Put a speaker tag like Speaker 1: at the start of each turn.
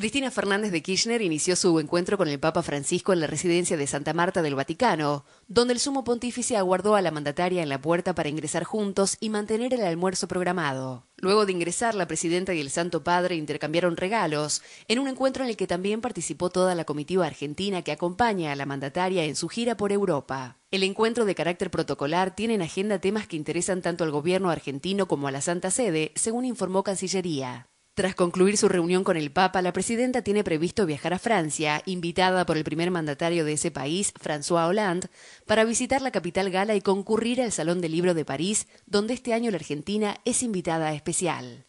Speaker 1: Cristina Fernández de Kirchner inició su encuentro con el Papa Francisco en la residencia de Santa Marta del Vaticano, donde el sumo pontífice aguardó a la mandataria en la puerta para ingresar juntos y mantener el almuerzo programado. Luego de ingresar, la presidenta y el Santo Padre intercambiaron regalos, en un encuentro en el que también participó toda la comitiva argentina que acompaña a la mandataria en su gira por Europa. El encuentro de carácter protocolar tiene en agenda temas que interesan tanto al gobierno argentino como a la Santa Sede, según informó Cancillería. Tras concluir su reunión con el Papa, la presidenta tiene previsto viajar a Francia, invitada por el primer mandatario de ese país, François Hollande, para visitar la capital gala y concurrir al Salón del Libro de París, donde este año la Argentina es invitada especial.